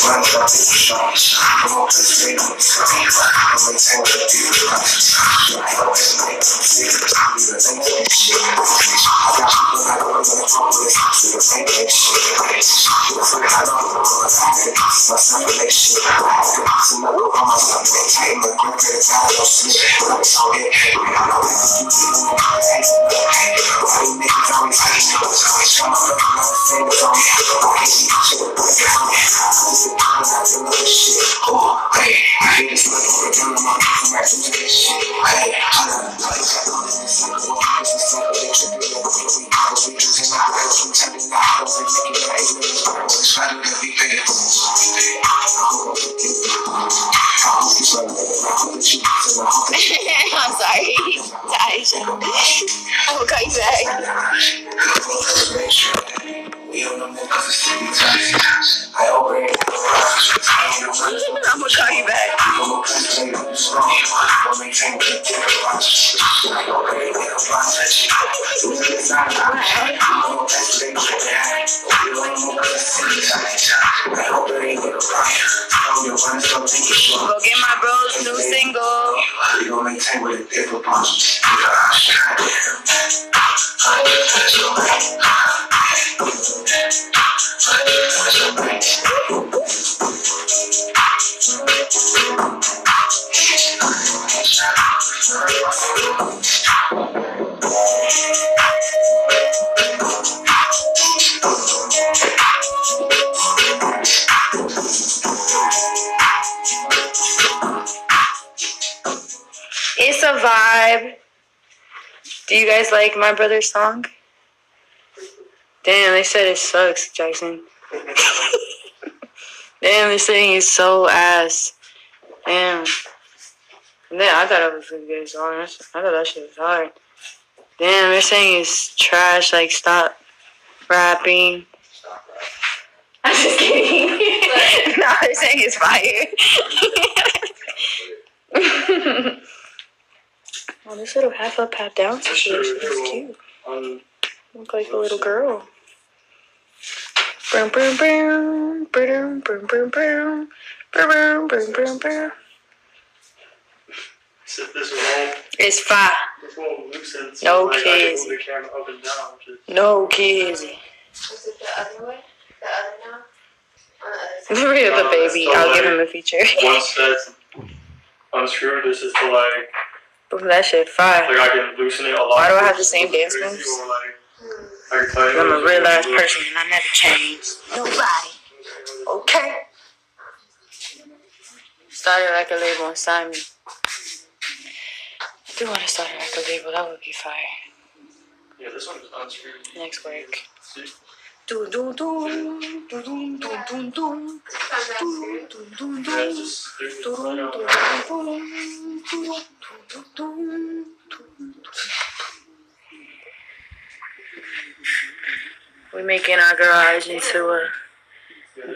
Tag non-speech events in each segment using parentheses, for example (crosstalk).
Run I'm about to maintain. You niggas (laughs) I'm sorry, Taisha. I'm coming back. I hope Thank you. Do you guys like my brother's song? Damn, they said it sucks, Jackson. (laughs) Damn, this thing is so ass. Damn. And then I thought it was a good song. I thought that shit was hard. Damn, they're saying it's trash. Like, stop rapping. I'm just kidding. (laughs) no, they're saying it's fire. (laughs) oh, this little half up, half down situation is cute. Um, Look like a little girl. Boom, boom, boom, boom, boom, boom, boom, boom, boom, boom, boom. sit this one. It's fire. This one Luke said. so, No like, kids. can move the camera up and down. Which is, No kids. Was it the other way? The other now? On the other side? Look at the baby. I'll give him a feature. once that's unscrewed, this is to like, Ooh, that shit fire. like I can loosen it a lot. Why do I have the same dance moves? Or like, Hmm. I can tell you. I'm a real life person and I never change. Nobody. Okay. Started like a label and signed me. I do want to start like a label. That would be fire. Yeah, this one is unscrewed. Next work. See? Do do do do do do do do. Sometimes that's screwed. Yeah, it's just screwed. We're making our garage into a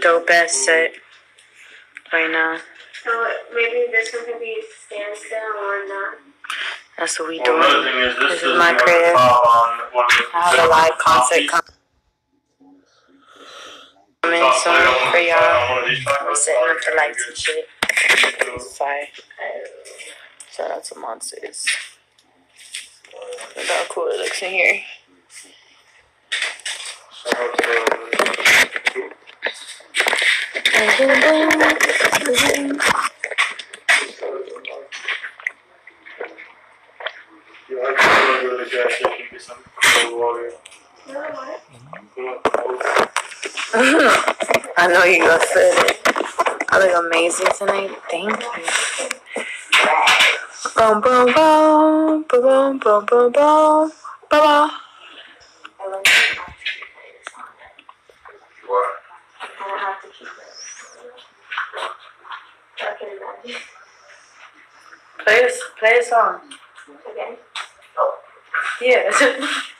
dope ass set right now. So maybe this one could be standstill or not. That's what we Well, doing. thing is this, This is is my one of the crib. top on one of the I have a live concert coming for y'all. We're setting up the lights and shit. It's fire. Shout out to Monsters. Look how cool it looks in here. Yeah, I can go to the gas station get some cold water. (laughs) I know you gonna feel it. I look amazing tonight. Thank you. Boom, boom, boom, boom, boom, boom, boom, boom, boom. What? I have to keep it. I can imagine. Play a, play a song. Again. Yeah. (laughs)